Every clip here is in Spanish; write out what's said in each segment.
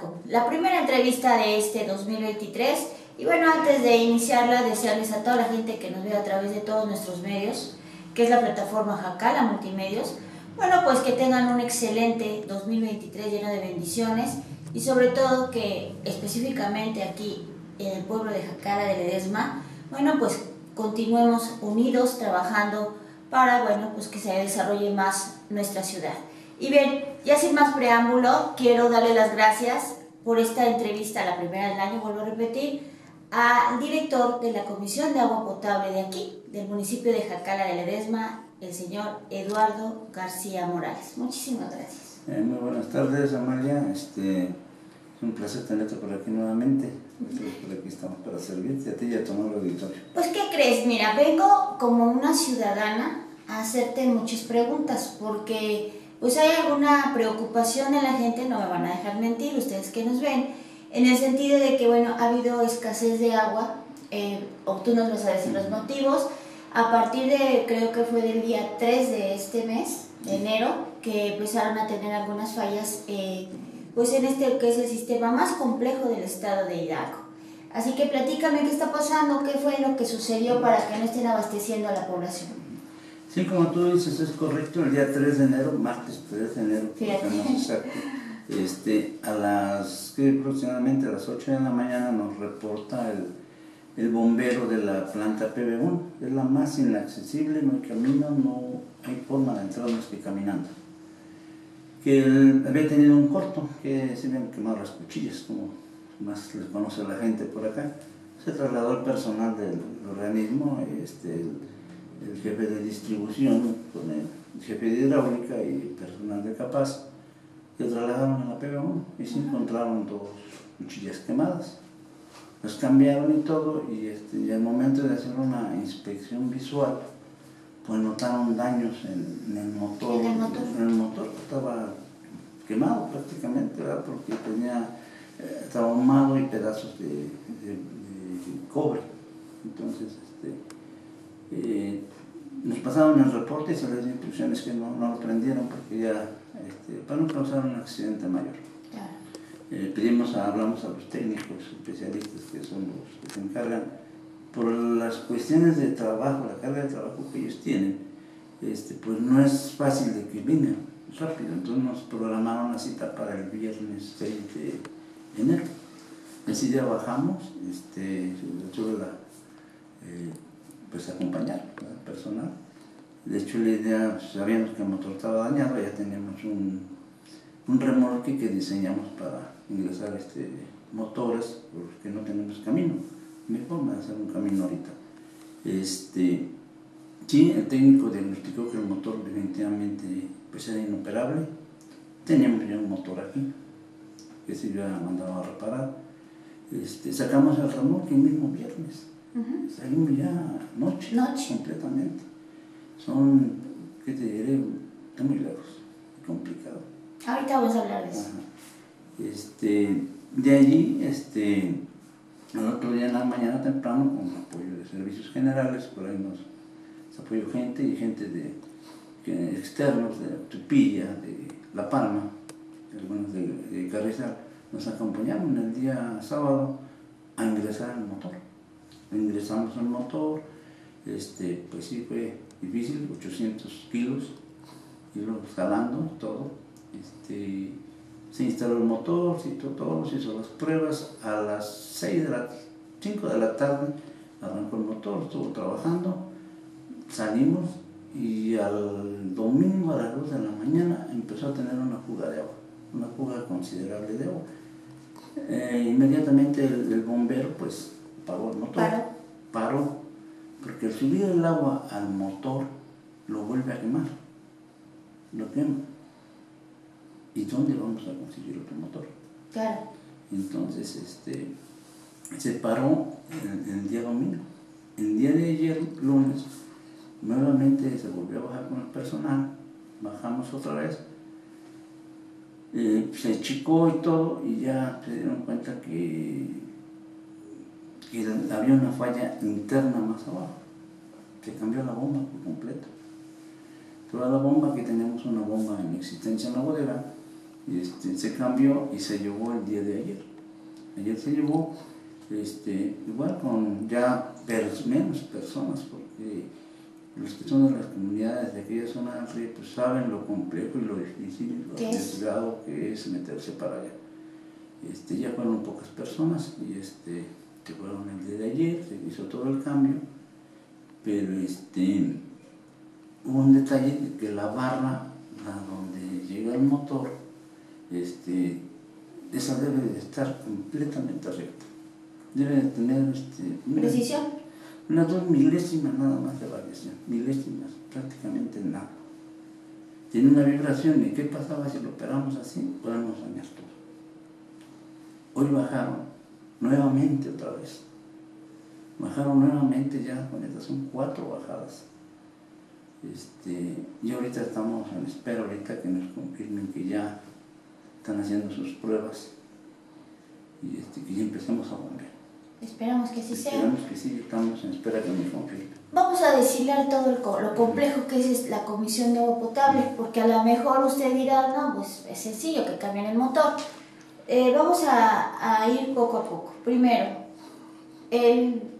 con la primera entrevista de este 2023. Y bueno, antes de iniciarla, desearles a toda la gente que nos ve a través de todos nuestros medios, que es la plataforma Jacala Multimedios, bueno, pues que tengan un excelente 2023 lleno de bendiciones y sobre todo que específicamente aquí en el pueblo de Jacala de Ledesma, bueno, pues continuemos unidos trabajando para, bueno, pues que se desarrolle más nuestra ciudad. Y bien, ya sin más preámbulo, quiero darle las gracias por esta entrevista, la primera del año, vuelvo a repetir, al director de la Comisión de Agua Potable de aquí, del municipio de Jacala de Ledesma, el señor Eduardo García Morales. Muchísimas gracias. Eh, muy buenas tardes, Amalia. Este, es un placer tenerte por aquí nuevamente. Por aquí estamos para servirte a ti y a tu nuevo auditorio. Pues, ¿qué crees? Mira, vengo como una ciudadana a hacerte muchas preguntas porque pues hay alguna preocupación en la gente, no me van a dejar mentir, ustedes que nos ven, en el sentido de que, bueno, ha habido escasez de agua, eh, o tú nos vas a decir los motivos, a partir de, creo que fue del día 3 de este mes, de enero, que empezaron a tener algunas fallas, eh, pues en este que es el sistema más complejo del estado de Hidalgo. Así que platícame qué está pasando, qué fue lo que sucedió para que no estén abasteciendo a la población. Sí, como tú dices, es correcto, el día 3 de enero, martes 3 de enero, este, a las, que aproximadamente a las 8 de la mañana nos reporta el, el bombero de la planta PB1, es la más inaccesible, no hay camino, no hay forma de entrar más que caminando. Que había tenido un corto, que se habían quemado las cuchillas, como más les conoce la gente por acá. Se trasladó el personal del organismo, este, el jefe de distribución con el jefe de hidráulica y personal de capaz, que trasladaron a la PB1 y se encontraron dos cuchillas quemadas. Los cambiaron y todo, y, este, y al momento de hacer una inspección visual, pues notaron daños en, el motor. ¿En el motor? En el motor estaba quemado prácticamente, ¿verdad? porque tenía, eh, estaba ahumado y pedazos de, de, de cobre. Entonces, este, eh, nos pasaron el reporte y se les dio instrucciones que no, no lo prendieron porque ya, este, para no causar un accidente mayor. Eh, pedimos, hablamos a los técnicos especialistas que son los que se encargan por las cuestiones de trabajo, la carga de trabajo que ellos tienen, este, pues no es fácil de que vengan rápido. Entonces nos programaron la cita para el viernes 6 de enero. Ese día bajamos, este, tuve la, eh, pues acompañar al personal. De hecho la idea, sabíamos que el motor estaba dañado, ya teníamos un, un remolque que diseñamos para ingresar este, motores porque no tenemos camino. No hay forma de hacer un camino ahorita. Este, sí, el técnico diagnosticó que el motor definitivamente pues, era inoperable. Teníamos ya un motor aquí que se había mandado a reparar. Este, sacamos el remolque el mismo viernes Uh Salimos ya noche, noche, completamente. Son, ¿qué te diré? Está muy lejos, complicado. Ahorita vamos a hablar de eso. Este, de allí, este, el otro día en la mañana temprano, con apoyo de servicios generales, por ahí nos, apoyó gente y gente de, externos de Tupilla, de La Palma, algunos de, de Carrizal, nos acompañaron el día sábado a ingresar al motor ingresamos al motor, este, pues sí fue difícil, 800 kilos, irlo escalando todo. Este, se instaló el motor, se hizo todo, se hizo las pruebas. A las 6 de la, 5 de la tarde arrancó el motor, estuvo trabajando, salimos y al domingo a las 2 de la mañana empezó a tener una fuga de agua, una fuga considerable de agua. Eh, inmediatamente el bombero pues paró el motor. Paró. Porque al subir el agua al motor, lo vuelve a quemar. Lo quema. ¿Y dónde vamos a conseguir otro motor? Claro. Entonces, este, se paró el, el día domingo. El día de ayer, lunes, nuevamente se volvió a bajar con el personal, bajamos otra vez, eh, se achicó y todo, y ya se dieron cuenta que y había una falla interna más abajo. Se cambió la bomba por completo. Toda la bomba, que tenemos una bomba en existencia en la bodega, este, se cambió y se llevó el día de ayer. Ayer se llevó este, igual con ya menos personas, porque los que son de las comunidades de aquella zona pues saben lo complejo y lo difícil y lo arriesgado que es meterse para allá. Este, ya fueron pocas personas y este, se fueron el día de ayer, se hizo todo el cambio, pero este, hubo un detalle de que la barra a donde llega el motor, este, esa debe de estar completamente recta. Debe de tener este, precisión. Unas dos milésimas nada más de variación, milésimas, prácticamente nada. Tiene una vibración y ¿qué pasaba si lo operamos así? Podemos dañar todo. Hoy bajaron nuevamente otra vez. Bajaron nuevamente ya, con estas son cuatro bajadas. Este, y ahorita estamos en espera ahorita que nos confirmen que ya están haciendo sus pruebas y este, que ya empecemos a bombear. Esperamos que así sea. Esperamos que sí, estamos en espera que nos confirmen. Vamos a deshilar todo lo complejo que es la comisión de agua potable, porque a lo mejor usted dirá, no, pues es sencillo que cambien el motor. Eh, vamos a, ir poco a poco. Primero,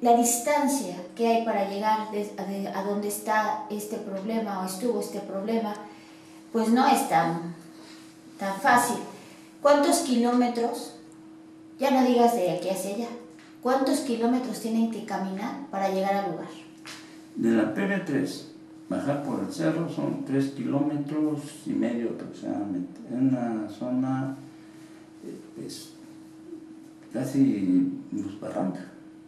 la distancia que hay para llegar a, donde está este problema o estuvo este problema, pues no es tan, tan fácil. ¿Cuántos kilómetros? Ya no digas de aquí hacia allá. ¿Cuántos kilómetros tienen que caminar para llegar al lugar? De la PB3, bajar por el cerro son 3 kilómetros y medio aproximadamente. En una zona pues, casi nos barranca.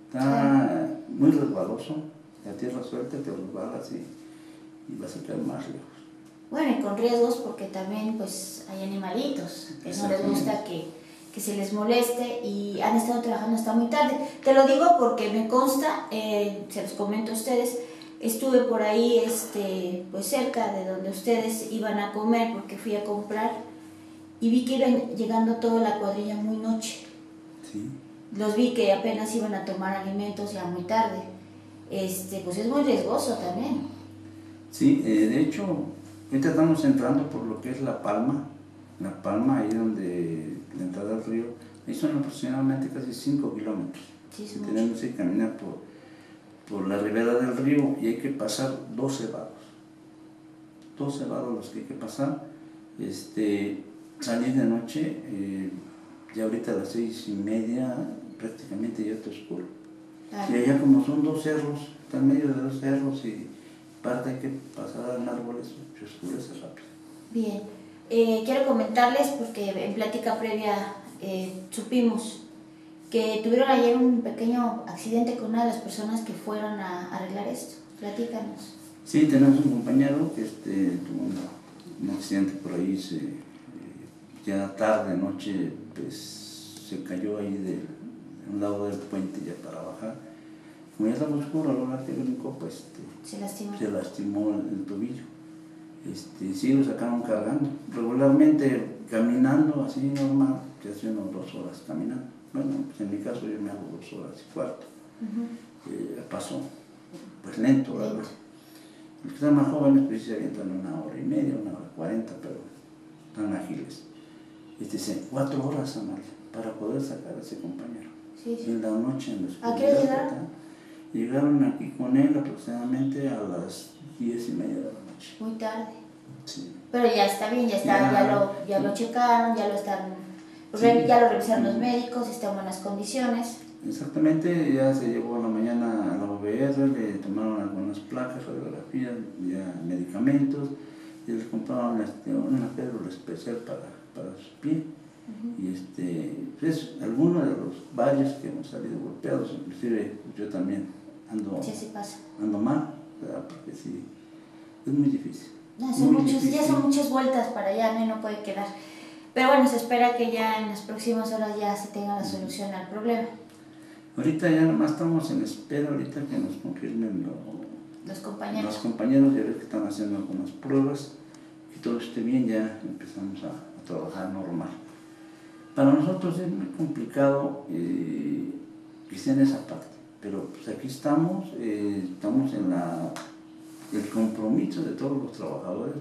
Está muy resbaloso, la tierra suelta te resbalas y, y vas a caer más lejos. Bueno, y con riesgos porque también pues hay animalitos que no les gusta que, que, se les moleste y han estado trabajando hasta muy tarde. Te lo digo porque me consta, eh, se los comento a ustedes, estuve por ahí este, pues cerca de donde ustedes iban a comer porque fui a comprar y vi que iban llegando toda la cuadrilla muy noche. Sí los vi que apenas iban a tomar alimentos ya muy tarde. Este, pues es muy riesgoso también. Sí, eh, de hecho, ahorita estamos entrando por lo que es La Palma, La Palma, ahí donde la entrada al río, ahí son aproximadamente casi 5 kilómetros. Sí, Tenemos que caminar por, por la ribera del río y hay que pasar 12 vados. 12 vados los que hay que pasar. Este, salir de noche, eh, ya ahorita a las seis y media prácticamente ya está oscuro. Y allá como son dos cerros, está en medio de dos cerros y parte hay que pasar en árboles, se oscurece rápido. Bien, eh, quiero comentarles porque en plática previa eh, supimos que tuvieron ayer un pequeño accidente con una de las personas que fueron a arreglar esto. Platícanos. Sí, tenemos un compañero que este, tuvo un, accidente por ahí, se, ya tarde, noche, pues se cayó ahí de un lado del puente ya para bajar. Como ya estaba oscuro, a la hora que brincó, pues este, se lastimó, se lastimó el, tobillo. Este, sí lo sacaron cargando. Regularmente caminando así normal, que hace unos dos horas caminando. Bueno, pues en mi caso yo me hago dos horas y cuarto. Uh pasó, pues lento, ¿verdad? Los que están más jóvenes pues se avientan una hora y media, una hora cuarenta, pero están ágiles. Este, dice, cuatro horas, Amalia, para poder sacar a ese compañero. Sí, sí. En la noche, en la ¿A qué llegaron? Llegaron aquí con él aproximadamente a las diez y media de la noche. Muy tarde. Sí. Pero ya está bien, ya, está, ya, lo, ya lo checaron, ya lo están, ya lo revisaron los médicos, está en buenas condiciones. Exactamente, ya se llevó a la mañana a la OBS, le tomaron algunas placas, radiografías, ya medicamentos, y les compraron este, una pélula especial para, para su pie. Y este, pues, algunos de los varios que hemos salido golpeados, inclusive yo también ando, ando mal, porque sí, es muy difícil. son Ya son muchas vueltas para allá, ¿no? Y no puede quedar. Pero bueno, se espera que ya en las próximas horas ya se tenga la solución al problema. Ahorita ya nomás estamos en espera, ahorita que nos confirmen los compañeros. Los compañeros ya ven que están haciendo algunas pruebas, y todo esté bien, ya empezamos a trabajar normal. Para nosotros es muy complicado eh, que esté en esa parte, pero pues aquí estamos, eh, estamos en la, el compromiso de todos los trabajadores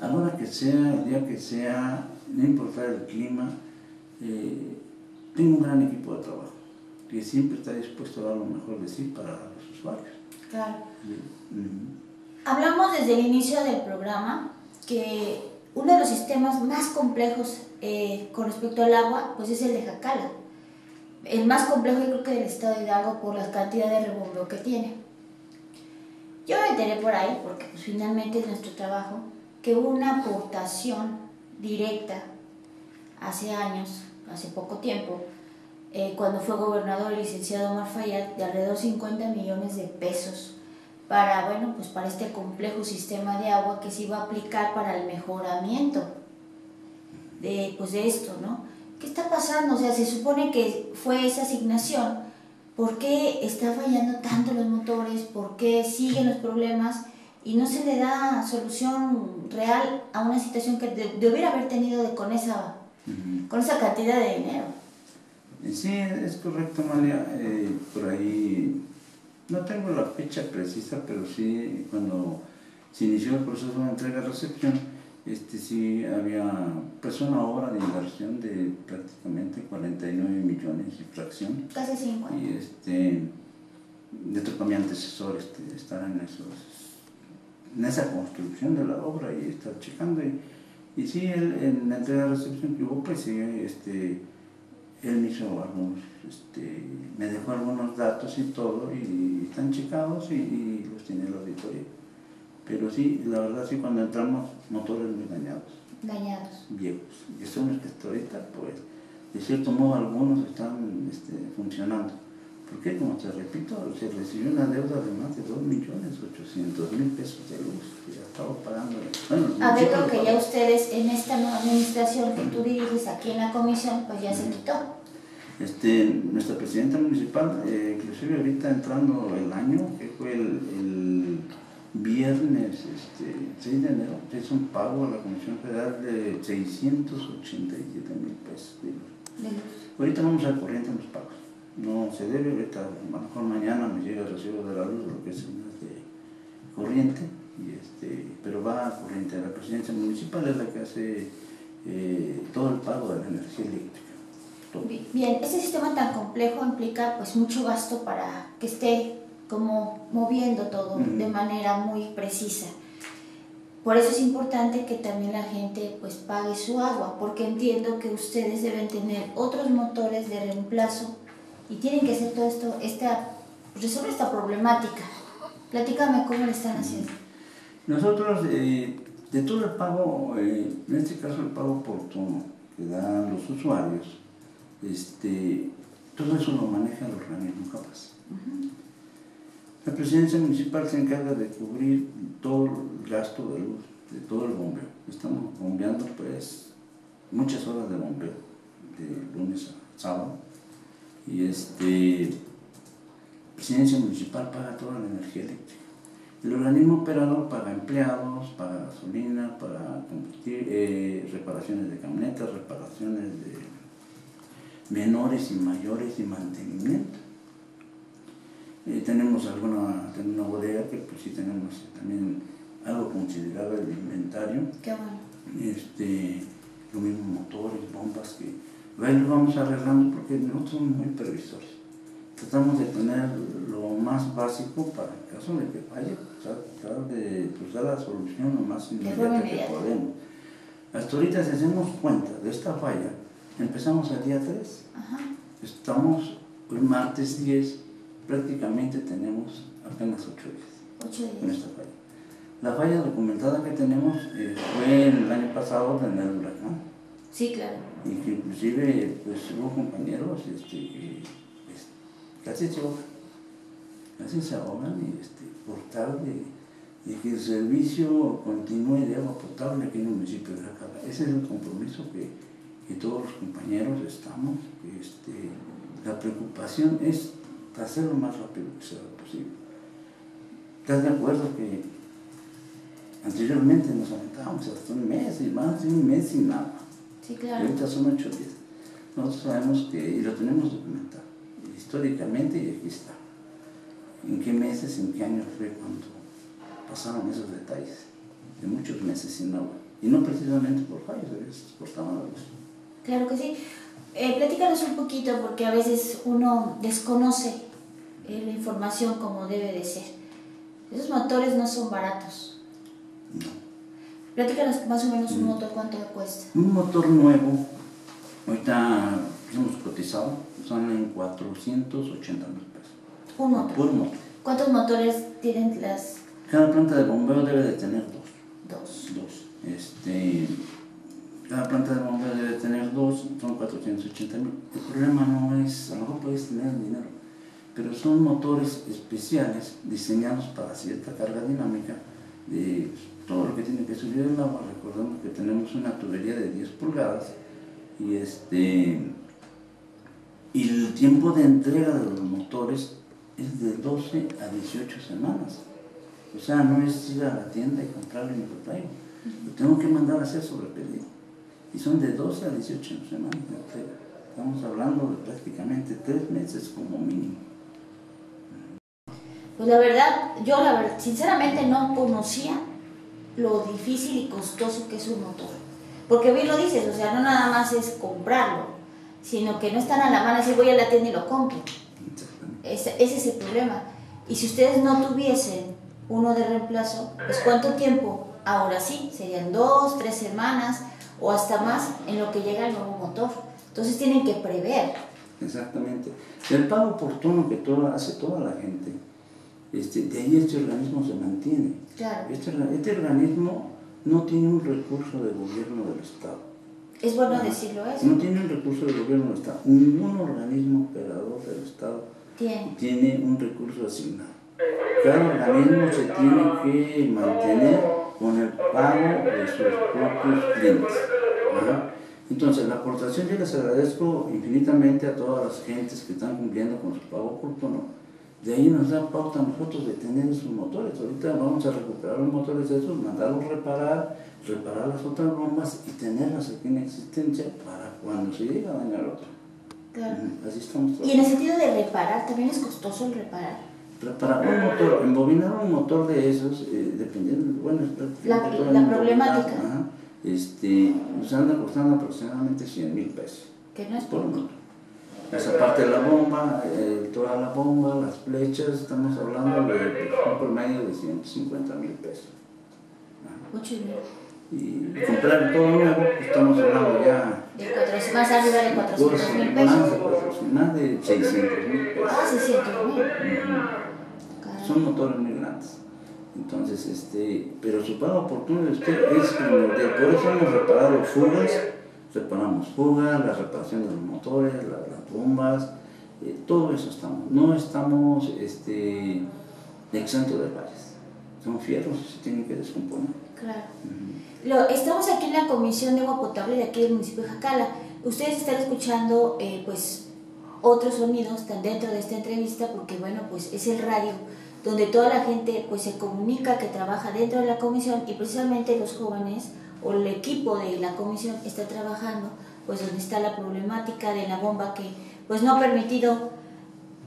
a la hora que sea, el día que sea, no importa el clima, eh, tengo un gran equipo de trabajo que siempre está dispuesto a dar lo mejor de sí para los usuarios. Claro. Hablamos desde el inicio del programa que uno de los sistemas más complejos eh, con respecto al agua, pues es el de Jacala. El más complejo creo que del estado de Hidalgo por la cantidad de rebombeo que tiene. Yo me enteré por ahí, porque pues, finalmente es nuestro trabajo, que hubo una aportación directa hace años, hace poco tiempo, eh, cuando fue gobernador el licenciado Omar Fayad, de alrededor de 50 millones de pesos para, bueno, pues para este complejo sistema de agua que se iba a aplicar para el mejoramiento de, pues de esto, ¿no? ¿Qué está pasando? O sea, se supone que fue esa asignación. ¿Por qué está fallando tanto los motores? ¿Por qué siguen los problemas? Y no se le da solución real a una situación que debiera haber tenido con, esa, con esa cantidad de dinero. Sí, es correcto, María. Eh, por ahí no tengo la fecha precisa, pero sí cuando se inició el proceso de entrega-recepción, este, sí había pues una obra de inversión de prácticamente 49 millones y fracción. Casi 50. Y este, de tocó mi antecesor este, estar en, esos, en esa construcción de la obra y estar checando. Y, y sí, en la entrega-recepción que hubo, pues sí, este, él me hizo algunos, este, me dejó algunos datos y todo, y están checados y, los tiene la auditoría. Pero sí, la verdad sí, cuando entramos, motores muy dañados. Dañados. Viejos. Y son los que hasta ahorita, pues, de cierto modo algunos están este, funcionando. Porque, como te repito, se recibió una deuda de más de 2.800.000 pesos de luz que ya estaba pagando. a ver lo que ya ustedes en esta nueva administración que tú diriges aquí en la comisión, pues ya se quitó. Este, nuestra presidenta municipal, eh, inclusive ahorita entrando el año, que fue el, viernes este, 6 de enero, hizo un pago a la Comisión Federal de 687 mil pesos. Ahorita vamos al corriente en los pagos no se debe, ahorita a lo mejor mañana me llega el recibo de la luz, lo que es de corriente, y este, pero va a corriente. La presidencia municipal es la que hace eh, todo el pago de la energía eléctrica. Bien, este sistema tan complejo implica pues mucho gasto para que esté como moviendo todo de manera muy precisa. Por eso es importante que también la gente pues pague su agua, porque entiendo que ustedes deben tener otros motores de reemplazo y tienen que hacer todo esto, esta, resolver esta problemática. Platícame cómo lo están haciendo. Nosotros, eh, de todo el pago, eh, en este caso el pago oportuno que dan los usuarios, este, todo eso lo maneja el organismo capaz. La presidencia municipal se encarga de cubrir todo el gasto de luz, de todo el bombeo. Estamos bombeando pues muchas horas de bombeo, de lunes a sábado y este, presidencia municipal paga toda la energía eléctrica. El organismo operador paga empleados, paga gasolina, para combustible, eh, reparaciones de camionetas, reparaciones de menores y mayores y mantenimiento. Eh, tenemos alguna una bodega que pues sí tenemos también algo considerable de inventario. Qué bueno. Este, lo mismo motores, bombas que lo vamos arreglando porque no somos muy previsores. Tratamos de tener lo más básico para el caso de que falle, tratar de pues, dar la solución lo más inmediata que podemos. Hasta ahorita, si hacemos cuenta de esta falla, empezamos el día 3, estamos el martes 10, prácticamente tenemos apenas 8 días con esta falla. La falla documentada que tenemos eh, fue el año pasado en el huracán Sí, claro. Y que inclusive pues, hubo compañeros este, que pues, casi se ahogan, casi se ahogan y, este, por tal de, que el servicio continúe de agua potable aquí en el municipio de Jacala. Ese es el compromiso que, que todos los compañeros estamos. Este, la preocupación es hacer lo más rápido que sea posible. ¿Estás de acuerdo que anteriormente nos aventábamos hasta un mes y más de un mes sin nada? Sí, claro. Y ahorita son ocho días. Nosotros sabemos que, y lo tenemos documentado, históricamente, y aquí está. En qué meses, en qué años fue cuando pasaron esos detalles, de muchos meses sin agua. y no precisamente por fallos, a veces por tamaños. Claro que sí. Eh, platícanos un poquito, porque a veces uno desconoce eh, la información como debe de ser. Esos motores no son baratos. No. Platícanos más o menos un motor, ¿cuánto cuesta? Un motor nuevo, ahorita hemos cotizado, son en 480 mil pesos. Un motor. Motor. ¿Cuántos motores tienen las Cada planta de bombeo debe de tener dos. dos? Dos. Este, cada planta de bombeo debe tener dos, son 480 mil. El problema no es, a lo mejor puedes tener el dinero, pero son motores especiales diseñados para cierta carga dinámica de todo lo que tiene que subir el agua. Recordemos que tenemos una tubería de 10 pulgadas y este y el tiempo de entrega de los motores es de 12 a 18 semanas. O sea, no es ir a la tienda y me lo traigo. Lo tengo que mandar a hacer sobre pedido. Y son de 12 a 18 semanas. Estamos hablando de prácticamente tres meses como mínimo. Pues la verdad, yo la verdad, sinceramente no conocía lo difícil y costoso que es un motor. Porque bien lo dices, o sea, no nada más es comprarlo, sino que no están a la mano, así voy a la tienda y lo compro. Ese, ese es el problema. Y si ustedes no tuviesen uno de reemplazo, pues cuánto tiempo, ahora sí, serían dos, tres semanas o hasta más en lo que llega el nuevo motor. Entonces tienen que prever. Exactamente. El pago oportuno que toda, hace toda la gente, este, de ahí este organismo se mantiene. Claro. Este, este organismo no tiene un recurso de gobierno del Estado. Es bueno decirlo eso. No tiene un recurso de gobierno del Estado. Ningún organismo operador del Estado Tiene. tiene un recurso asignado. Cada organismo se tiene que mantener con el pago de sus propios clientes. Entonces, la aportación yo les agradezco infinitamente a todas las gentes que están cumpliendo con su pago oportuno. De ahí nos da pauta a nosotros de tener esos motores. Ahorita vamos a recuperar los motores de esos, mandarlos reparar, reparar las otras bombas y tenerlas aquí en existencia para cuando se llegue a dañar otro. Claro. Así estamos Y en el sentido de reparar, también es costoso el reparar. Pero para un motor, embobinar un motor de esos, eh, dependiendo, bueno, La- la problemática. ajá, este, nos anda costando aproximadamente 100 mil pesos Que no es por poco. Esa parte de la bomba, eh, toda la bomba, las flechas, estamos hablando de un promedio de 150 mil pesos. Mucho dinero. Y comprar todo nuevo, pues, estamos hablando ya De 400 más arriba de 400 mil más pesos. de, 400, más de 600 mil pesos. Ah, 600 mil. Son motores muy grandes. Entonces, este, pero su pago oportuno de usted es primordial. Por eso hemos reparado fugas, reparamos fugas, la reparación de los motores, la- las bombas, eh, todo eso estamos. No estamos este, exentos de fallas. Son fierros, se tienen que descomponer. Claro. Lo, estamos aquí en la Comisión de Agua Potable de aquí del municipio de Jacala. Ustedes están escuchando eh, pues otros sonidos están dentro de esta entrevista porque bueno pues es el radio donde toda la gente pues se comunica que trabaja dentro de la comisión y precisamente los jóvenes o el equipo de la comisión está trabajando pues donde está la problemática de la bomba que pues no ha permitido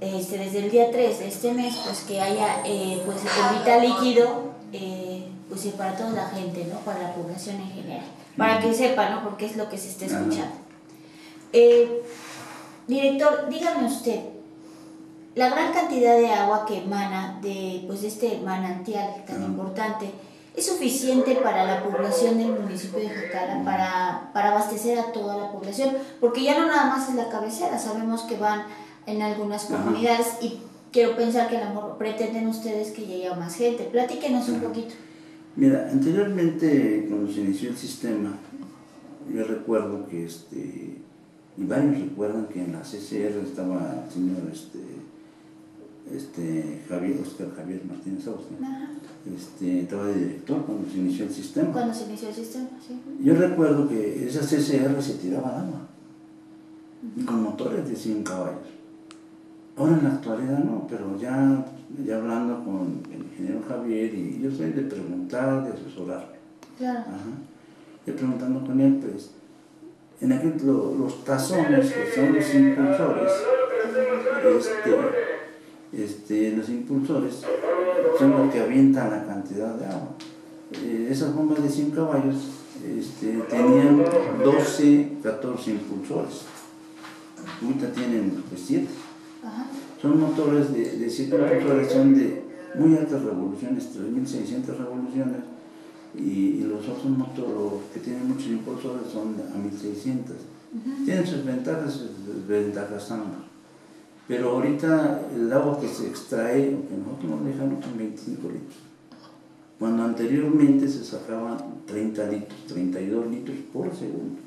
este, desde el día 3 de este mes pues que haya eh, pues el vital líquido eh, pues para toda la gente, ¿no? Para la población en general. Para que sepa, ¿no? Porque es lo que se está escuchando. Eh, director, dígame usted, la gran cantidad de agua que emana de, pues, este manantial tan importante, ¿es suficiente para la población del municipio de Jacala, para, para abastecer a toda la población? Porque ya no nada más es la cabecera, sabemos que van en algunas Ajá. comunidades y quiero pensar que a lo mejor pretenden ustedes que llegue a más gente. Platíquenos un Ajá. poquito. Mira, anteriormente cuando se inició el sistema, yo recuerdo que este, y varios recuerdan que en la CCR estaba el señor este, este Javier, Oscar Javier Martínez Austin, este, estaba de director cuando se inició el sistema. Cuando se inició el sistema, sí. Yo recuerdo que esa CCR se tiraba al agua, con motores de 100 caballos. Ahora en la actualidad no, pero ya, ya hablando con el ingeniero Javier, y yo soy de preguntar, de asesorar. Claro. Ajá. Y preguntando con él, pues, en aquel, lo- los tazones, que son los impulsores, este, este, los impulsores son los que avientan la cantidad de agua. Eh, esas bombas de 100 caballos este, tenían 12, 14 impulsores. Ahorita tienen pues, 7. Son motores de, de 7 impulsores, son de muy altas revoluciones, 3600 revoluciones, y, los otros motores que tienen muchos impulsores son a 1600. Tienen sus ventajas y desventajas ambos. Pero ahorita el agua que se extrae, que nosotros nos dejamos son 25 litros. Cuando anteriormente se sacaban 30 litros, 32 litros por segundo.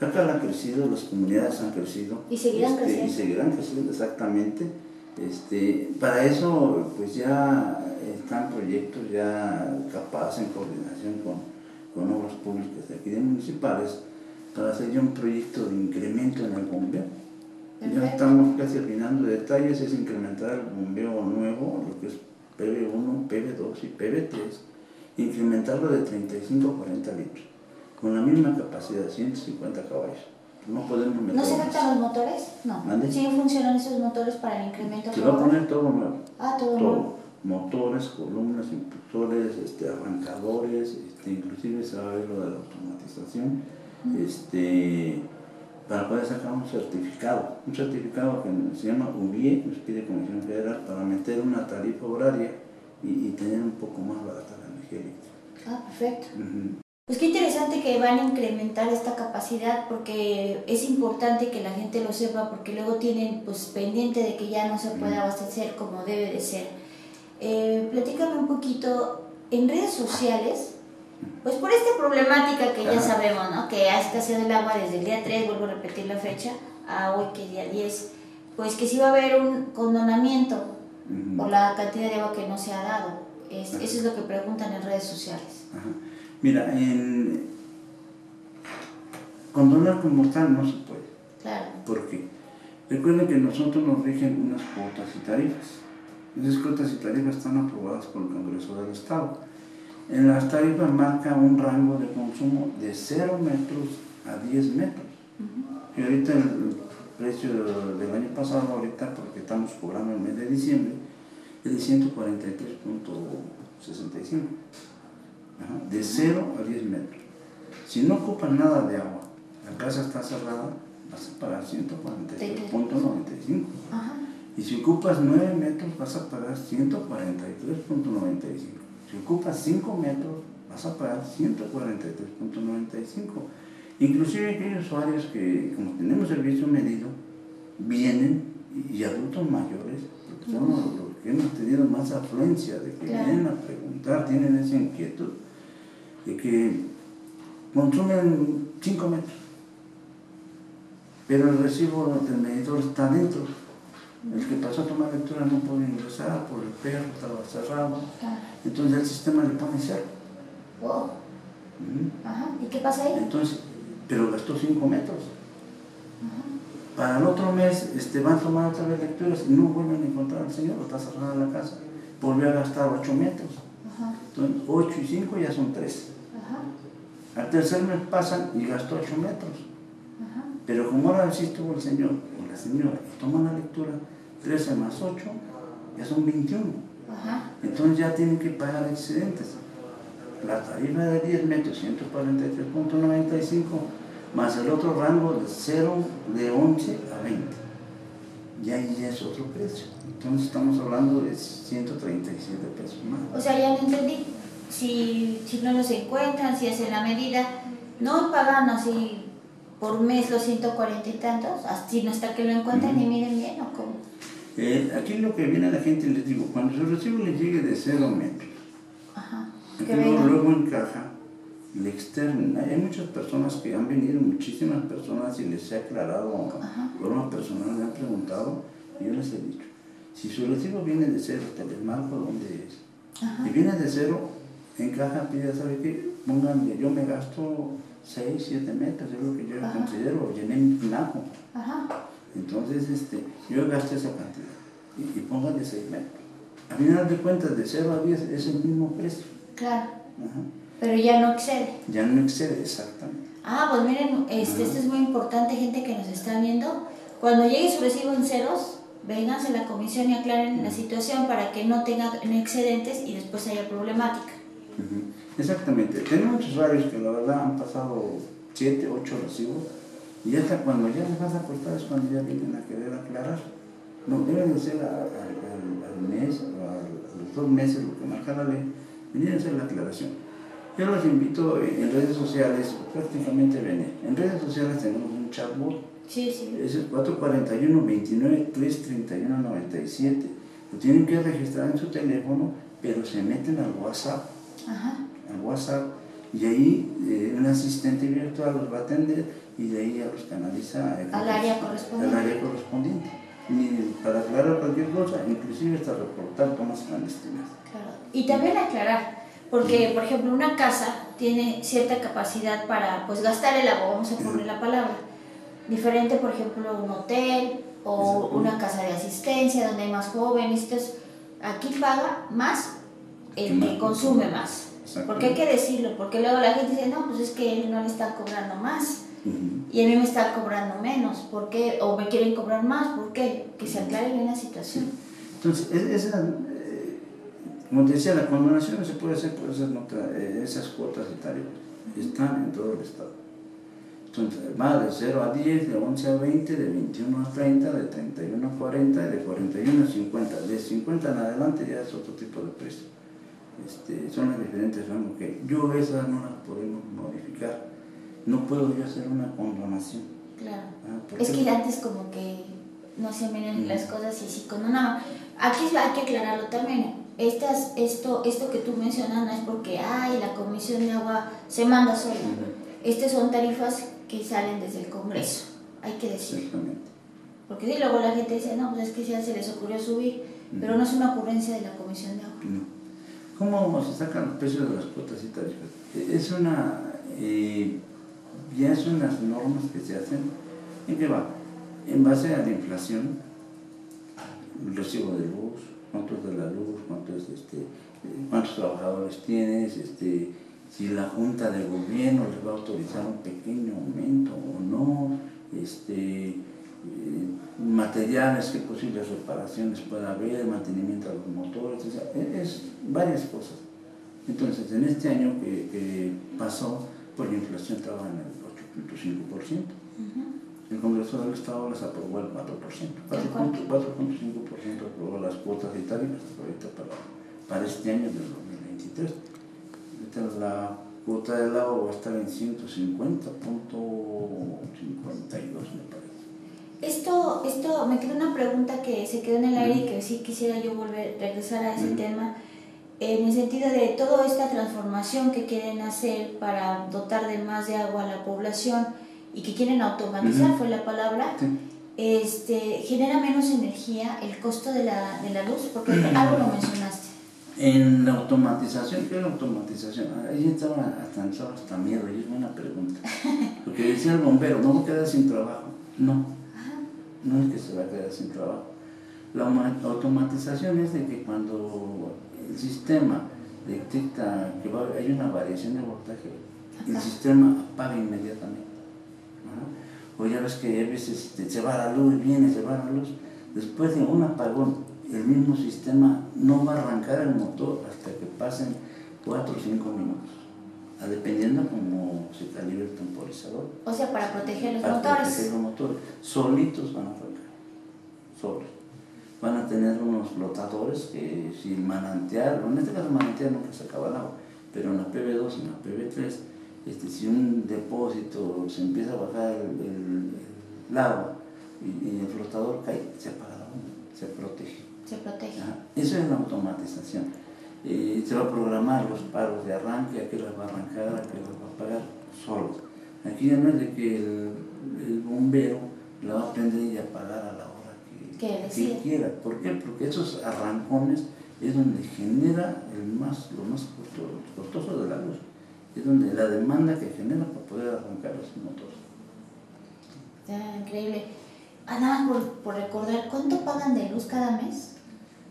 Acá ha crecido, las comunidades han crecido. Y seguirán este, creciendo. Y seguirán creciendo, exactamente. Este, para eso, pues ya están proyectos ya capaz en coordinación con, con obras públicas de aquí de municipales para hacer ya un proyecto de incremento en el bombeo. Ya estamos casi afinando detalles, es incrementar el bombeo nuevo, lo que es PB1, PB2 y PB3, incrementarlo de 35 a 40 litros, con la misma capacidad, 150 caballos. No podemos meter ¿No se afectan los motores? No. ¿Sí funcionan esos motores para el incremento? Se va a poner todo nuevo. Ah, todo, nuevo. Motores, columnas, impulsores, este, arrancadores, este, inclusive se va a ver lo de la automatización. Este, para poder sacar un certificado, un certificado que se llama UBIE, nos pide Comisión Federal, para meter una tarifa horaria y, tener un poco más barata la energía eléctrica. Ah, perfecto. Pues qué interesante que van a incrementar esta capacidad porque es importante que la gente lo sepa porque luego tienen pues pendiente de que ya no se puede abastecer como debe de ser. Eh, platícame un poquito, en redes sociales pues por esta problemática que ya sabemos, ¿no? Que ha escaseado el agua desde el día 3, vuelvo a repetir la fecha, a hoy que es día 10, pues que sí va a haber un condonamiento por la cantidad de agua que no se ha dado. eso es lo que preguntan en redes sociales. Mira, en condonar como tal no se puede. Claro. ¿Por qué? Recuerden que nosotros nos rigen unas cuotas y tarifas. Esas cuotas y tarifas están aprobadas por el Congreso del Estado en las tarifas marca un rango de consumo de 0 metros a 10 metros. Y ahorita el, precio del año pasado, ahorita porque estamos cobrando el mes de diciembre, es de 143.65. De 0 a 10 metros. Si no ocupan nada de agua, la casa está cerrada, vas a pagar 143.95. Y si ocupas 9 metros, vas a pagar 143.95. Si ocupas 5 metros, vas a pagar 143.95. Inclusive aquellos usuarios que, como tenemos servicio medido, vienen y adultos mayores, porque son los, que hemos tenido más afluencia, de que vienen a preguntar, tienen esa inquietud, de que consumen 5 metros, pero el recibo del medidor está dentro el que pasó a tomar lectura no puede ingresar por el perro, estaba cerrado. Entonces el sistema le pone cero. Oh. Ajá. ¿Y qué pasa ahí? Entonces, pero gastó 5 metros. Para el otro mes este, van a tomar otra vez lecturas y no vuelven a encontrar al señor, está cerrada la casa. Volvió a gastar 8 metros. Entonces, 8 y 5 ya son 3. Al tercer mes pasan y gastó 8 metros. Pero como ahora sí estuvo el señor o la señora y toman la lectura, 13 más 8 ya son 21. Entonces ya tienen que pagar excedentes. La tarifa de 10 metros, 143.95, más el otro rango de 0, de 11 a 20. Y ahí ya es otro precio. Entonces estamos hablando de 137 pesos más. O sea, ya lo entendí. Si, si no los encuentran, si hacen la medida, no pagan así por mes los 140 y tantos, así no hasta que lo encuentren y miren bien o cómo. Eh, aquí lo que viene a la gente, les digo, cuando su recibo les llegue de 0 metros, Ajá. luego, luego encaja, le externo. Hay muchas personas que han venido, muchísimas personas, y les he aclarado, forma personal, me han preguntado, y yo les he dicho, si su recibo viene de cero, te les marco dónde es. Si viene de cero, encaja, pide, ¿sabe qué? Pónganle, yo me gasto 6, 7 metros, es lo que yo considero, llené mi pinaco. Entonces, este, yo gasté esa cantidad y, y póngale 6 metros. A final de cuentas, de 0 a 10 es el mismo precio. Claro. Pero ya no excede. Ya no excede, exactamente. Ah, pues miren, este, esto es muy importante, gente que nos está viendo. Cuando llegue su recibo en ceros, vénganse a la comisión y aclaren la situación para que no tengan excedentes y después haya problemática. Exactamente. Tenemos usuarios que la verdad han pasado 7, 8 recibos y hasta cuando ya les vas a cortar es cuando ya vienen a querer aclarar. No, deben de ser al, mes o a, los dos meses, lo que marca la ley, venir a hacer la aclaración. Yo los invito en redes sociales, prácticamente ven, en redes sociales tenemos un chatbot. Sí, sí. Es el 441 29 331 97. Lo tienen que registrar en su teléfono, pero se meten al WhatsApp. Ajá. Al WhatsApp. Y ahí eh, un asistente virtual los va a atender y de ahí ya los canaliza al área correspondiente. Al área correspondiente. Y para aclarar cualquier cosa, inclusive hasta reportar tomas clandestinas. Claro. Y también aclarar, porque por ejemplo una casa tiene cierta capacidad para pues gastar el agua, vamos a poner la palabra. Diferente, por ejemplo, un hotel o una casa de asistencia donde hay más jóvenes. Entonces, aquí paga más el que consume más. Porque hay que decirlo, porque luego la gente dice, no, pues es que él no le está cobrando más. Y a mí me está cobrando menos, ¿por qué? O me quieren cobrar más, ¿por qué? Que se aclare bien la situación. Entonces, esa, eh, como te decía, la condonación se puede hacer por esas, eh, esas cuotas y tarifas. Están en todo el Estado. Entonces, va de 0 a 10, de 11 a 20, de 21 a 30, de 31 a 40 y de 41 a 50. De 50 en adelante ya es otro tipo de precio. Este, son las diferentes rangos que yo esas no las podemos modificar no puedo yo hacer una condonación. Claro. Ah, es que antes como que no se miren las cosas y sí condonaba. Aquí hay que aclararlo también. Estas, esto, esto que tú mencionas no es porque ay, la Comisión de Agua se manda sola. Estas son tarifas que salen desde el Congreso, hay que decir. Porque si luego la gente dice, no, pues es que ya se les ocurrió subir, pero no es una ocurrencia de la Comisión de Agua. ¿Cómo se sacan los precios de las cuotas y tarifas? Es una... Eh, ya son las normas que se hacen. ¿En qué va? En base a la inflación, el recibo de luz, cuánto es de la luz, cuántos, este, cuántos trabajadores tienes, este, si la Junta de Gobierno les va a autorizar un pequeño aumento o no, este, eh, materiales, qué posibles reparaciones puede haber, mantenimiento de los motores, es, varias cosas. Entonces, en este año que pasó, pues la inflación estaba en el 8.5%. El Congreso del Estado les aprobó el 4%. 4.5% aprobó las cuotas y tarifas ahorita para, para este año del 2023. la cuota del agua va a estar en 150.52 me parece. Esto, esto me queda una pregunta que se quedó en el aire y que sí quisiera yo volver, regresar a ese tema en el sentido de toda esta transformación que quieren hacer para dotar de más de agua a la población y que quieren automatizar, fue la palabra, este, genera menos energía el costo de la, de la luz, porque algo lo mencionaste. En la automatización, ¿qué es la automatización? Ahí estaba hasta, hasta miedo, y es buena pregunta. Porque decía el bombero, no va a quedar sin trabajo. No, no es que se va a quedar sin trabajo. La automatización es de que cuando el sistema detecta que hay una variación de voltaje, el sistema apaga inmediatamente. O ya ves que a veces se va la luz, viene, se va la luz. Después de un apagón, el mismo sistema no va a arrancar el motor hasta que pasen 4 o 5 minutos, dependiendo cómo se calibre el temporizador. O sea, para proteger los para motores. Proteger los motores. Solitos van a arrancar. Solos van a tener unos flotadores que si manantial, en este caso manantial nunca se acaba el agua, pero en la PB2 y en la PB3, este, si un depósito se empieza a bajar el, agua y, el flotador cae, se apaga la se protege. Se protege. Eso es la automatización. Eh, se va a programar los paros de arranque, a qué las va a arrancar, a qué las va a apagar, solos. Aquí ya no es de que el, el bombero la va a prender y apagar a la que quiera. ¿Por qué? Porque esos arrancones es donde genera el más, lo más costoso, de la luz. Es donde la demanda que genera para poder arrancar los motores. increíble. Ah, nada más por, recordar, ¿cuánto pagan de luz cada mes?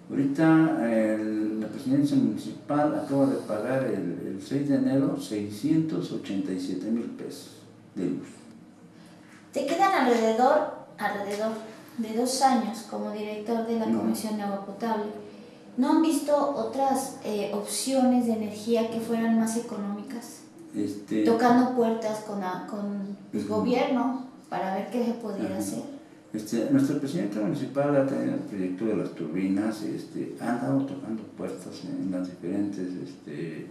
Ahorita la presidencia municipal acaba de pagar el, el 6 de enero 687 mil pesos de luz. Te quedan alrededor, alrededor de dos años como director de la Comisión de Agua Potable. ¿no han visto otras eh, opciones de energía que fueran más económicas? Este, Tocando puertas con, la- con el gobierno para ver qué se pudiera Ajá. hacer. Este, nuestro presidente municipal ha tenido el proyecto de las turbinas, este, ha andado tocando puertas en las diferentes, este,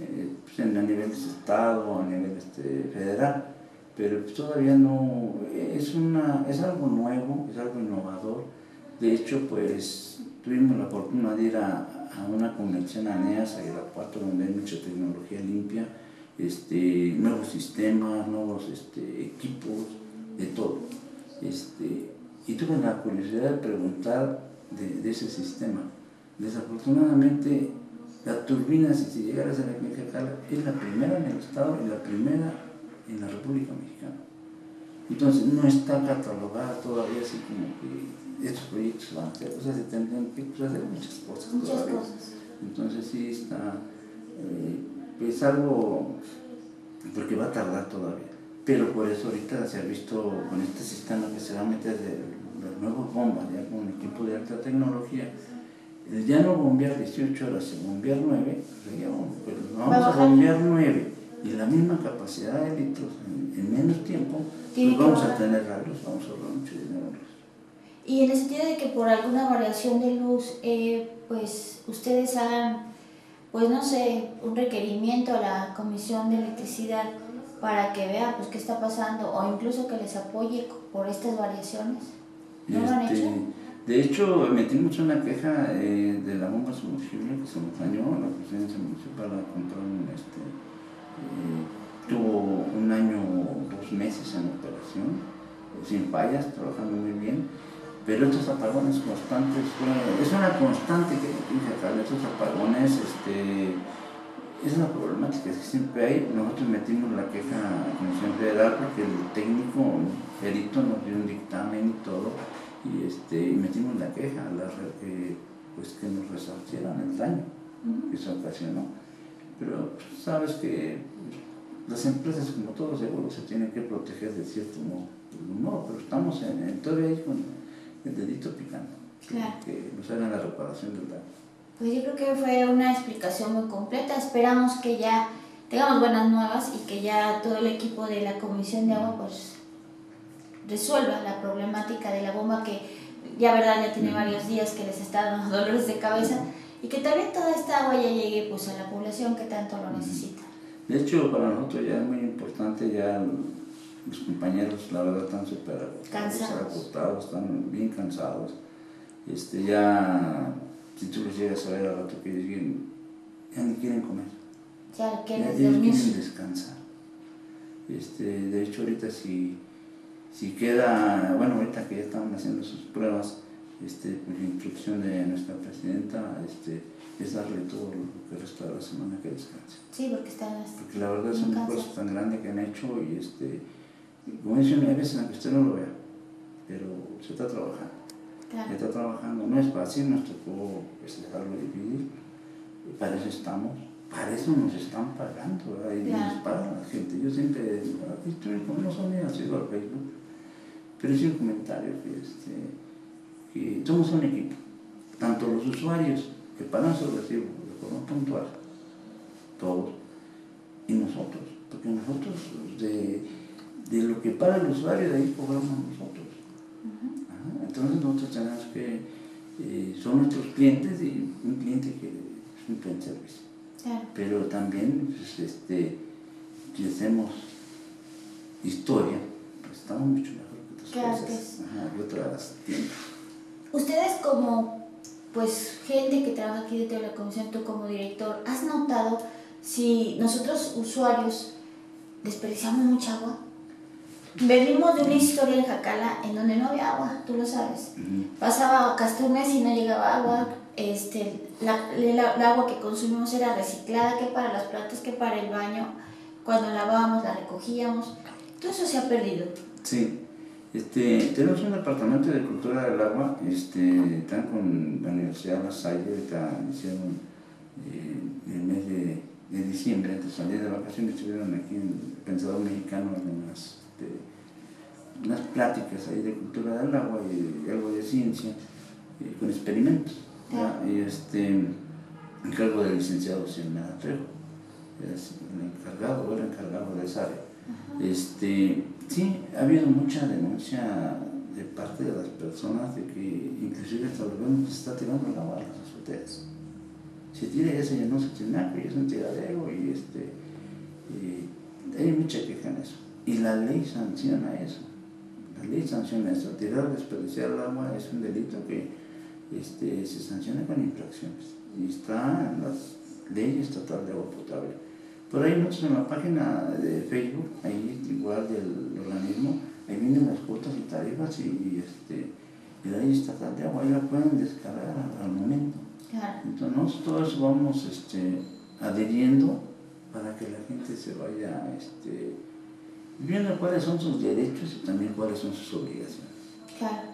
eh, pues, en, a nivel de estado, a nivel este, federal, pero pues, todavía no, es, una, es algo nuevo, es algo innovador. De hecho, pues tuvimos la fortuna de ir a, a una convención ANEAS, a Irapuato, donde hay mucha tecnología limpia, este, nuevos sistemas, nuevos este, equipos, de todo. Este, y tuve la curiosidad de preguntar de, de ese sistema. Desafortunadamente, la turbina, si se llegara a ser en Jacala, es la primera en el Estado y la primera en la República Mexicana. Entonces, no está catalogada todavía así como que estos proyectos van a ser, o sea, se tendrían que pues, hacer muchas cosas Muchas todavía. cosas. Entonces sí está, eh, pues algo, porque va a tardar todavía. Pero por eso ahorita se ha visto con este sistema que se va a meter de las nuevas bombas, ya con equipo de alta tecnología, el ya no bombear 18 horas, sino bombear 9, pues vamos, Va a bombear 9 y la misma capacidad de litros en, en menos tiempo, pues vamos a tener la luz, vamos a ahorrar mucho dinero en luz. Y en el sentido de que por alguna variación de luz, eh, pues ustedes hagan, pues no sé, un requerimiento a la Comisión de Electricidad para que vea pues qué está pasando o incluso que les apoye por estas variaciones. ¿No lo han Este, hecho? De hecho, metimos una queja eh, de la bomba sumergible que se nos dañó, la presidencia municipal la compraron, este, tuvo un año dos meses en operación, eh, sin fallas, trabajando muy bien, pero estos apagones constantes, es una constante que Jacala, estos apagones, este, es una problemática que siempre hay. Nosotros metimos la queja a la Comisión Federal porque el técnico perito nos dio un dictamen y todo, y, este, metimos la queja a la que, pues, que nos resarcieran el daño que se ocasionó. Pero pues, sabes que las empresas, como todo seguro, se tienen que proteger de cierto modo, modo, pero estamos en, en- todavía ahí con el dedito picando, Claro. que nos hagan la reparación del daño. Pues yo creo que fue una explicación muy completa. Esperamos que ya tengamos buenas nuevas y que ya todo el equipo de la Comisión de Agua pues resuelva la problemática de la bomba que ya verdad ya tiene varios días que les está dando dolores de cabeza y que también toda esta agua ya llegue pues a la población que tanto lo necesita. De hecho, para nosotros ya es muy importante, ya los compañeros, la verdad, están súper agotados, están bien cansados. Este, ya, si tú los llegas a ver al rato que lleguen, ya ni quieren comer, Ya ya quieres ellos quieren descansar. Este, de hecho, ahorita si, si queda, bueno, ahorita que ya están haciendo sus pruebas, este, pues, la instrucción de nuestra presidenta este, es darle todo lo que resta de la semana que descanse. Sí, porque estás... Porque la verdad es un esfuerzo tan grande que han hecho y este, como dicen, hay veces en que usted no lo vea, pero se está trabajando. Se Claro. está trabajando, no es fácil, nos tocó pues, dejarlo difícil, para eso estamos, para eso nos están pagando, ¿verdad? y Claro. nos pagan la gente. Yo siempre, estoy, no son mías, sigo al Facebook, pero hice un comentario que, este, somos un equipo, tanto los usuarios que pagan su recibo de forma puntual, todos, y nosotros, porque nosotros de, de lo que paga el usuario de ahí cobramos nosotros. Ajá, Entonces nosotros tenemos que, eh, son nuestros clientes y un cliente que es un buen servicio. Claro. Pero también, pues, este, si hacemos historia, pues estamos mucho mejor que otras Claro cosas, que sí. ajá, que otras tiendas. Ustedes como pues gente que trabaja aquí dentro de la comisión, tú como director, ¿has notado si nosotros usuarios desperdiciamos mucha agua? Venimos de una historia en Jacala en donde no había agua, tú lo sabes. Pasaba mes y no llegaba agua. Este, la, la- la agua que consumimos era reciclada, que para las plantas, que para el baño. Cuando lavábamos la recogíamos. Todo eso se ha perdido. Sí, este, tenemos un departamento de cultura del agua, este, están con la Universidad La Salle, ahorita hicieron eh, el mes de, de diciembre, antes de salir de vacaciones, estuvieron aquí en el Pensador Mexicano en unas, este, unas pláticas ahí de cultura del agua y algo de ciencia, eh, con experimentos. Y este, en cargo del licenciado Ximena Trejo, es el encargado, el encargado de esa área. Este, sí, ha habido mucha denuncia de parte de las personas de que inclusive los vemos se está tirando el agua a las azoteas. Se tira ese ya no se tinaco y es un tiradero y este hay mucha queja en eso. Y la ley sanciona eso. La ley sanciona eso. Tirar desperdiciar el agua es un delito que este, se sanciona con infracciones. Y está en las leyes estatales de agua potable. Por ahí nosotros en la página de Facebook, ahí igual del organismo, ahí vienen las cuotas y tarifas y, este, y la estatal de agua, ahí la pueden descargar al, momento. Entonces nosotros todos vamos este, adheriendo para que la gente se vaya este, viendo cuáles son sus derechos y también cuáles son sus obligaciones. Claro.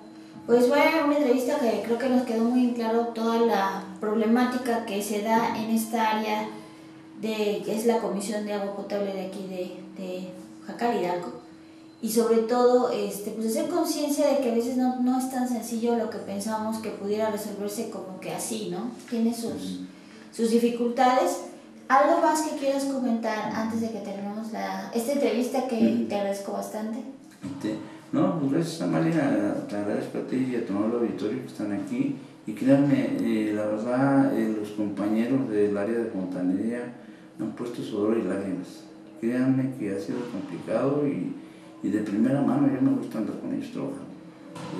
Pues fue una entrevista que creo que nos quedó muy claro toda la problemática que se da en esta área de que es la Comisión de Agua Potable de aquí de, de Jacal Hidalgo. Y sobre todo, este, pues hacer conciencia de que a veces no, no, es tan sencillo lo que pensamos que pudiera resolverse como que así, ¿no? Tiene sus, sus dificultades. ¿Algo más que quieras comentar antes de que terminemos la, esta entrevista que te agradezco bastante? Este, no, pues gracias Amalia, te agradezco a ti y a todo el auditorio que están aquí. Y créanme, eh, la verdad, eh, los compañeros del área de fontanería han puesto sudor y lágrimas. Créanme que ha sido complicado y, y de primera mano yo me gusta andar con ellos trabajando.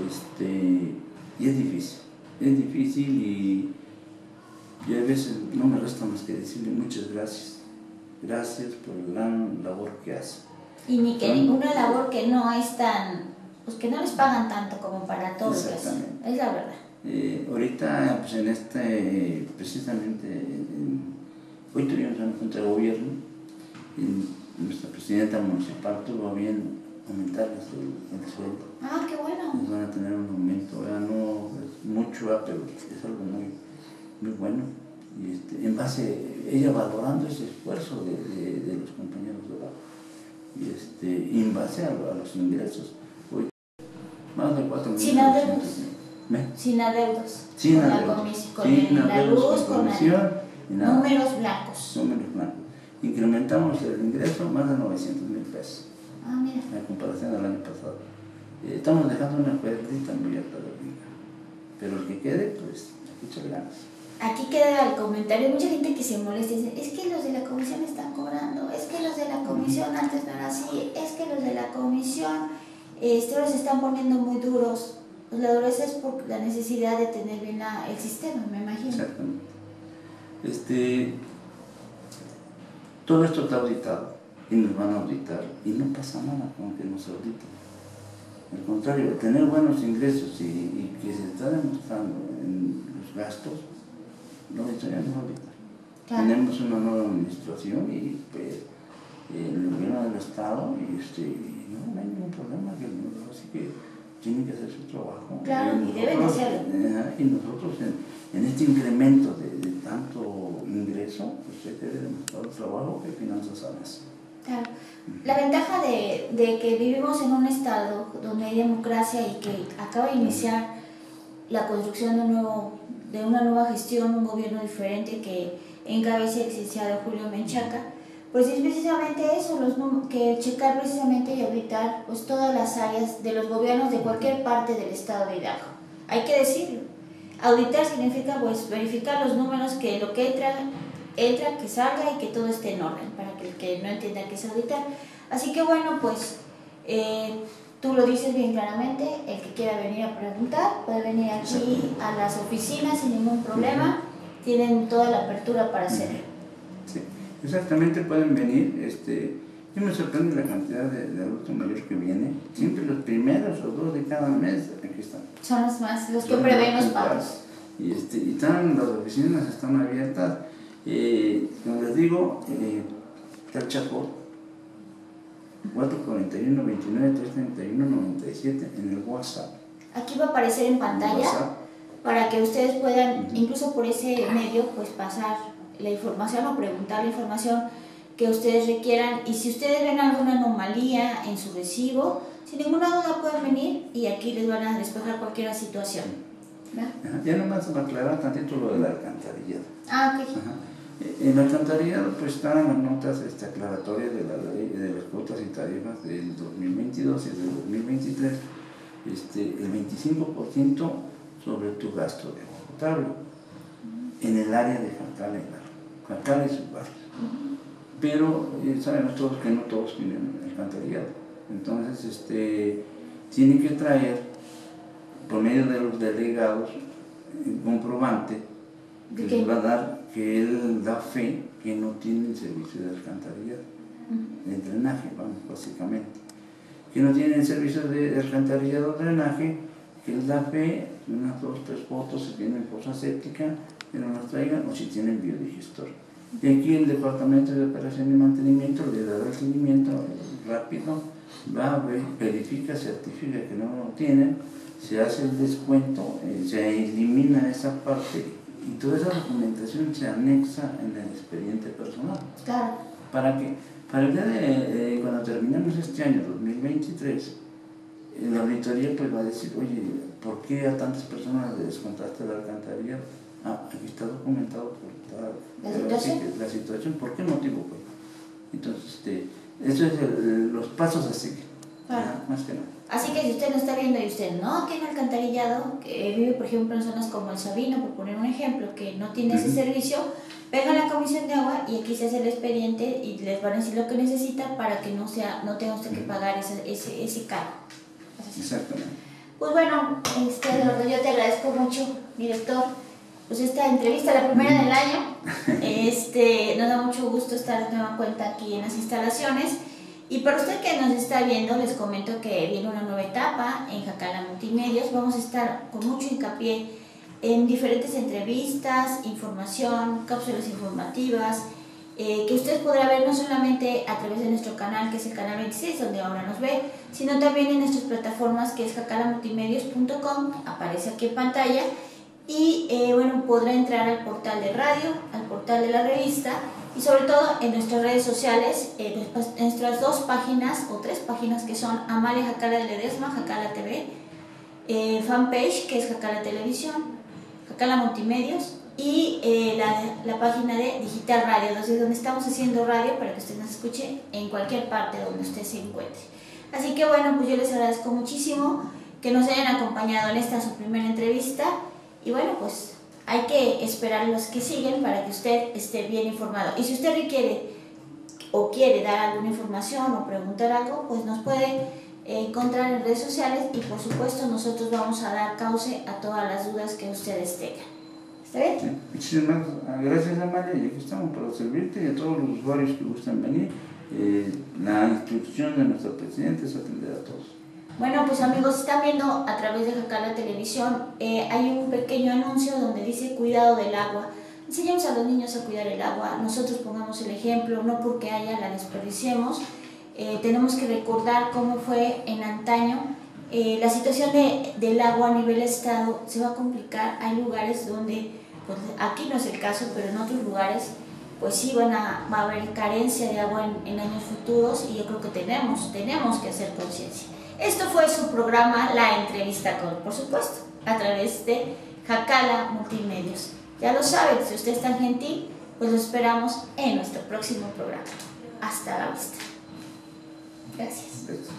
Este, y es difícil, es difícil y, y a veces no me resta más que decirle muchas gracias. Gracias por la gran labor que hace. Y ni que ninguna labor que no es tan, pues que no les pagan tanto como para todos. Es la verdad. Eh, ahorita, pues en este, precisamente, hoy tuvimos una junta de gobierno y nuestra presidenta municipal tuvo bien aumentarles el, el, sueldo. Ah, qué bueno. Nos van a tener un aumento, ya no es mucho, pero es algo muy, muy bueno. Y este, en base, ella valorando ese esfuerzo de, de, de los compañeros de la y este, en base a, los ingresos. Hoy, más de 4 millones. Sin adeudos. Sin adeudos. Sin adeudos. La sin la luz, con, comisión, números blancos. Números blancos. Incrementamos el ingreso más de 900 mil pesos. Ah, mira. En comparación al año pasado. Eh, estamos dejando una cuerdita muy alta de vida. Pero el que quede, pues, muchas ganas aquí queda el comentario, mucha gente que se molesta y dice, es que los de la comisión están cobrando, es que los de la comisión antes no era así, es que los de la comisión este, ahora se están poniendo muy duros. Pues la dureza es por la necesidad de tener bien el sistema, me imagino. Exactamente. Este, todo esto está auditado y nos van a auditar y no pasa nada con que nos auditen. Al contrario, tener buenos ingresos y, y que se está demostrando en los gastos, no estaríamos ahorita. Tenemos una nueva administración y pues el gobierno del Estado y este, no, hay ningún problema, que, así que tienen que hacer su trabajo. Claro, y, deben hacerlo. y nosotros en, en este incremento de, de, tanto ingreso, pues se debe demostrar trabajo que finanzas sanas. Claro. La ventaja de, de, que vivimos en un estado donde hay democracia y que acaba de iniciar la construcción de un nuevo de una nueva gestión, un gobierno diferente que encabece el licenciado Julio Menchaca, pues es precisamente eso, los, que checar precisamente y auditar pues, todas las áreas de los gobiernos de cualquier parte del estado de Hidalgo. Hay que decirlo. Auditar significa pues verificar los números, que lo que entra, entra, que salga y que todo esté en orden, para que el que no entienda qué es auditar. Así que bueno, pues eh, Tú lo dices bien claramente, el que quiera venir a preguntar puede venir aquí a las oficinas sin ningún problema, tienen toda la apertura para hacerlo. Sí, exactamente pueden venir. Este, yo me sorprende la cantidad de, adultos mayores que vienen, siempre los primeros o dos de cada mes, aquí están. Son los más, los que prevén los pagos. Y, este, y están, las oficinas están abiertas, eh, como les digo, eh, está el Chapo, 441 29 331 97 en el WhatsApp. Aquí va a aparecer en pantalla para que ustedes puedan, incluso por ese medio, pues pasar la información o preguntar la información que ustedes requieran. Y si ustedes ven alguna anomalía en su recibo, sin ninguna duda pueden venir y aquí les van a despejar cualquier situación. Ya nomás para aclarar tantito lo del alcantarillado. Ah, ok. En el alcantarillado pues están las notas este, aclaratorias de la ley de las cuotas y tarifas del 2022 y del 2023, este, el 25% sobre tu gasto de agua potable en el área de Jacal y Jacal y sus barrios. Pero eh, sabemos todos que no todos tienen alcantarillado. Entonces, este, tienen que traer, por medio de los delegados, un comprobante que les va a dar que él da fe que no tienen servicio de alcantarillado, de drenaje, vamos, básicamente. Que no tienen servicio de alcantarillado, drenaje, que él da fe, unas dos, tres fotos, si tienen fosa séptica, que no las traigan, o si tienen biodigestor. Y aquí el Departamento de Operación y Mantenimiento le dará el seguimiento rápido, va, verifica, certifica que no lo tienen, se hace el descuento, eh, se elimina esa parte y toda esa documentación se anexa en el expediente personal. Claro. Para que, para el día de, cuando terminemos este año 2023, la auditoría pues va a decir, oye, ¿por qué a tantas personas les descontaste la alcantarilla? Ah, aquí está documentado por ¿La situación? la situación, ¿por qué motivo? Pues? Entonces, este, eso es los pasos a seguir, más que nada. Así que si usted no está viendo y usted no tiene alcantarillado, que vive por ejemplo en zonas como el Sabino, por poner un ejemplo, que no tiene ese servicio, venga a la comisión de agua y aquí se hace el expediente y les van a decir lo que necesitan para que no sea no tenga usted que pagar ese, ese, ese cargo. Exactamente. Pues bueno, este, yo te agradezco mucho, director, pues esta entrevista, la primera del año. Este, nos da mucho gusto estar de nueva cuenta aquí en las instalaciones. Y para usted que nos está viendo, les comento que viene una nueva etapa en Jacala Multimedios. Vamos a estar con mucho hincapié en diferentes entrevistas, información, cápsulas informativas, eh, que usted podrá ver no solamente a través de nuestro canal, que es el canal 26, donde ahora nos ve, sino también en nuestras plataformas, que es jacalamultimedios.com, aparece aquí en pantalla, y eh, bueno, podrá entrar al portal de radio, al portal de la revista, y sobre todo en nuestras redes sociales, en nuestras dos páginas o tres páginas que son Amalia Jacala de Ledesma, Jacala TV, eh, fanpage que es Jacala Televisión, Jacala Multimedios y eh, la, la, página de Digital Radio, donde estamos haciendo radio para que usted nos escuche en cualquier parte donde usted se encuentre. Así que bueno, pues yo les agradezco muchísimo que nos hayan acompañado en esta su primera entrevista y bueno, pues hay que esperar los que siguen para que usted esté bien informado. Y si usted requiere o quiere dar alguna información o preguntar algo, pues nos puede encontrar en redes sociales y por supuesto nosotros vamos a dar cauce a todas las dudas que ustedes tengan. ¿Está bien? muchísimas gracias Amalia y aquí estamos para servirte y a todos los usuarios que gustan venir. Eh, la instrucción de nuestro presidente es atender a todos. Bueno, pues amigos, están viendo a través de la Televisión, eh, hay un pequeño anuncio donde dice cuidado del agua. Enseñamos a los niños a cuidar el agua, nosotros pongamos el ejemplo, no porque haya la desperdiciemos. Eh, tenemos que recordar cómo fue en antaño. Eh, la situación de, del agua a nivel estado se va a complicar. Hay lugares donde, pues aquí no es el caso, pero en otros lugares pues sí van a, va a haber carencia de agua en, en años futuros y yo creo que tenemos, tenemos que hacer conciencia. Esto fue su programa La Entrevista con, por supuesto, a través de Jacala Multimedios. Ya lo saben, si usted es tan gentil, pues lo esperamos en nuestro próximo programa. Hasta la vista. Gracias. Gracias.